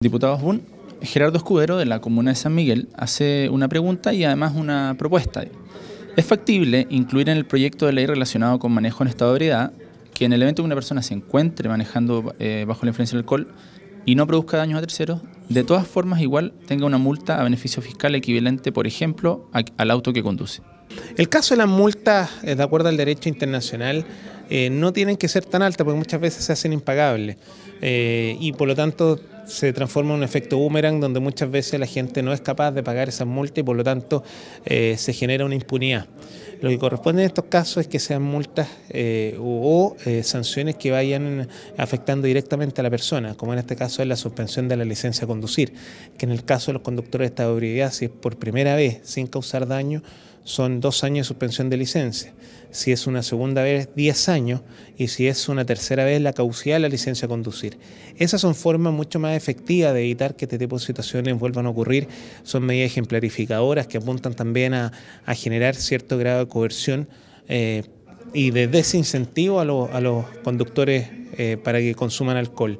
Diputados Bun, Gerardo Escudero de la Comuna de San Miguel hace una pregunta y además una propuesta. ¿Es factible incluir en el proyecto de ley relacionado con manejo en estado de ebriedad que en el evento que una persona se encuentre manejando eh, bajo la influencia del alcohol y no produzca daños a terceros, de todas formas igual tenga una multa a beneficio fiscal equivalente, por ejemplo, al auto que conduce? El caso de las multas, de acuerdo al derecho internacional, eh, no tienen que ser tan altas porque muchas veces se hacen impagables y por lo tanto se transforma en un efecto boomerang donde muchas veces la gente no es capaz de pagar esas multas y por lo tanto eh, se genera una impunidad. Lo que corresponde en estos casos es que sean multas eh, o, eh, sanciones que vayan afectando directamente a la persona, como en este caso es la suspensión de la licencia a conducir, que en el caso de los conductores de estado de ebriedad, si es por primera vez sin causar daño, son dos años de suspensión de licencia. Si es una segunda vez, diez años. Y si es una tercera vez, la caducidad de la licencia a conducir. Esas son formas mucho más efectivas de evitar que este tipo de situaciones vuelvan a ocurrir. Son medidas ejemplarificadoras que apuntan también a, generar cierto grado de coerción eh, y de desincentivo a, los conductores eh, para que consuman alcohol.